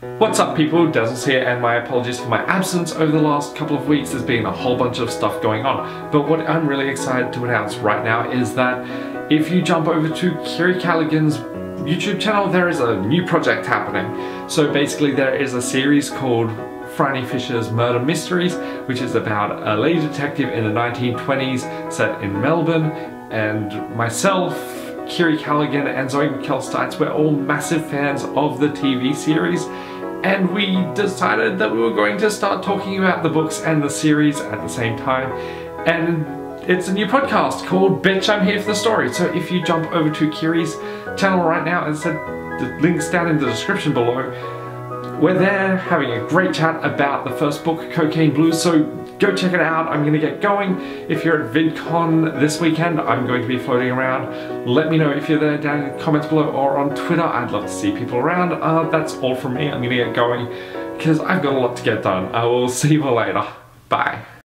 What's up people, Dezzles here and my apologies for my absence over the last couple of weeks. There's been a whole bunch of stuff going on. But what I'm really excited to announce right now is that if you jump over to Kiri Callaghan's YouTube channel, there is a new project happening. So basically there is a series called Phryne Fisher's Murder Mysteries, which is about a lady detective in the 1920s set in Melbourne and myself Kiri Callaghan and Zoe McKell we're all massive fans of the TV series and we decided that we were going to start talking about the books and the series at the same time. And it's a new podcast called Bitch I'm Here for the Story. So if you jump over to Kiri's channel right now and said the links down in the description below we're there having a great chat about the first book, Cocaine Blues, so go check it out. I'm going to get going. If you're at VidCon this weekend, I'm going to be floating around. Let me know if you're there down in the comments below or on Twitter. I'd love to see people around. Uh, that's all from me. I'm going to get going because I've got a lot to get done. I will see you later. Bye.